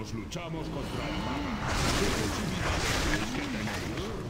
Nosotros luchamos contra el maga. ¿Qué posibilidades crees que tenéis?